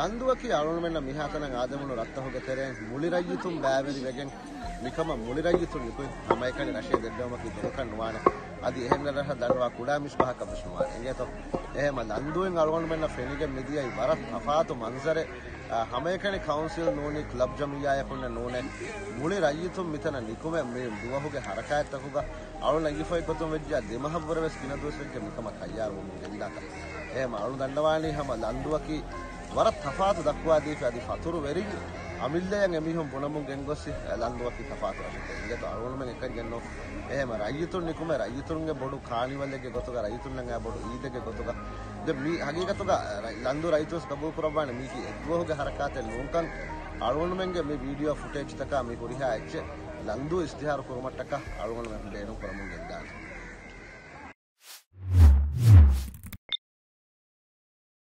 නන්දුවකි අරුණුමෙන්න්න මිහතන ආදමුණු රත්තහොගතරයෙන් මුලිරජයුතුම් බෑවරිවගෙන් නිකම මුලිරජයුතුන් යුතු හමයිකන රශය දෙද්දවමකි දොකන් වාන අද එහෙම රහ දරවා කුඩා මිස්්පහක බිෂවා එගේත එහෙම නන්දුවෙන් අරුණුමෙන්න්න ෆෙනිග මිදියයි වරත් අපාතු මන්සර හමයකන කවන්සිල් නෝනි ලබ් ජමියායකුන්න නෝනැ. මුලි රජයුතුම් මෙතන නිකුම මේ දුවහුගේ හරකා ඇත්තකුග අරු ලගිෆයි කොතුම් වෙද්‍යා දෙමහවර වෙස් කිනදුවසක මිකම කයියාරුම ගෙල්ලාක එහෙම අරු දන්නවානී හම නන්දුවකි වර තෆාතු දක්වා දීප අධි ෆතුරු වෙරින් අමිල්ලයන් එමිහුම් පුනමුන් ගෙන්ගොස්සි ලන්දුවකි තෆාතු රශක ඉගත අරුණුමෙන් එකක් ගෙන්නෝ එහෙම රයිතුන් නිකුම රයිතුන්ගේ බොඩු කානිවල්ලගේ ගොතුක රයිතුන්ගේ බොඩු ඊදගේ ගොතුක ද මී හගීකතුක ලන්දු රයිතුස් කබූ කරබාන මීකි එද්වෝගේ හරකාතෙල් ලෝන්කන් අරුණුමෙන්ගේ මේ වීඩියෝ ෆුටේජ් තක මේ පුරිහා එච්ච ලන්දු ඉස්තිහාර කුරුමට්ටක අරුණුමෙන් බේනු කරමුන් ගෙන්දාන